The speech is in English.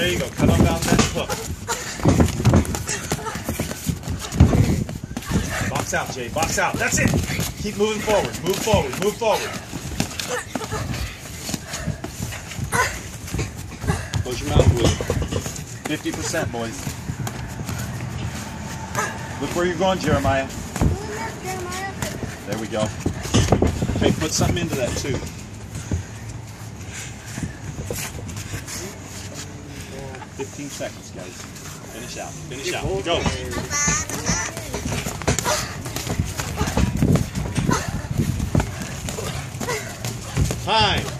There you go, come on down that Look. Box out, Jay, box out. That's it. Keep moving forward, move forward, move forward. Close your mouth, 50%, boys. Look where you're going, Jeremiah. There we go. Put something into that too. Fifteen seconds, guys. Finish out. Finish out. Go. Time.